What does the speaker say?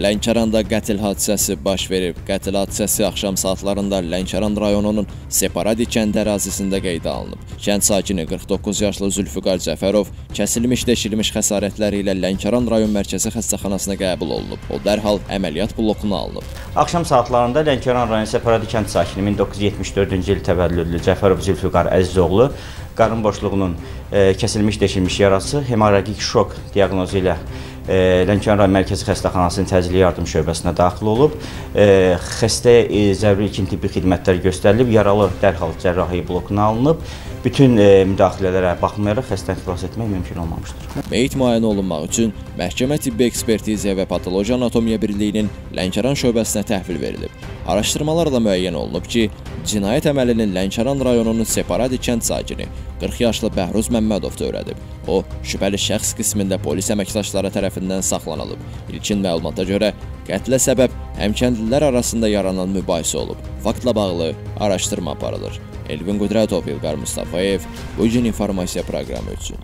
Lənkəranda qətl hadisəsi baş verib. Qətl hadisəsi axşam saatlarında Lənkəran rayonunun Separadi kənd ərazisində qeydə alınıb. Kənd sakini 49 yaşlı Zülfüqar Cəfərov kəsilmiş deşilmiş xəsarətləri ilə Lənkəran rayon mərkəzi xəstəxanasına qəbul olunub. O dərhal əməliyyat blokuna alınıb. Axşam saatlarında Lənkəran rayon Separadi kənd sakini 1974-cü il təvəllüdlü Cəfərov Zülfüqar Əzizoğlu qarın boşluğunun e, kəsilmiş deşilmiş yarası hemorragik şok diaqnozu ilə Lənkəran rayon mərkəzi xəstəxanasının təcili yardım şöbəsinə daxil olub. Xəstəyə e, zəruri ilkin tibbi xidmətlər göstərilib, yaralı dərhal cərrahi blokuna alınıb. Bütün e, müdaxilələrə baxmayaraq xəstəni xilas etmək mümkün olmamışdır. Meyit müayinə olunmaq üçün məhkəmə tibbi ekspertizə və patoloji anatomiya birliyinin Lənkəran şöbəsinə təhvil verilib. Araşdırmalarla müəyyən olunub ki, cinayət əməlinin Lənkəran rayonunun Separadi kənd sakini 40 yaşlı Bəhruz Məmmədov törədib. O, şübhəli şəxs qismində polis əməkdaşları tərəfindən saxlanılıb. İlkin məlumata görə qətlə səbəb həmkəndlilər arasında yaranan mübahisə olub. Faktla bağlı araşdırma aparılır. Elvin Qudrətov, İlqar Mustafayev, bu gün informasiya proqramı üçün.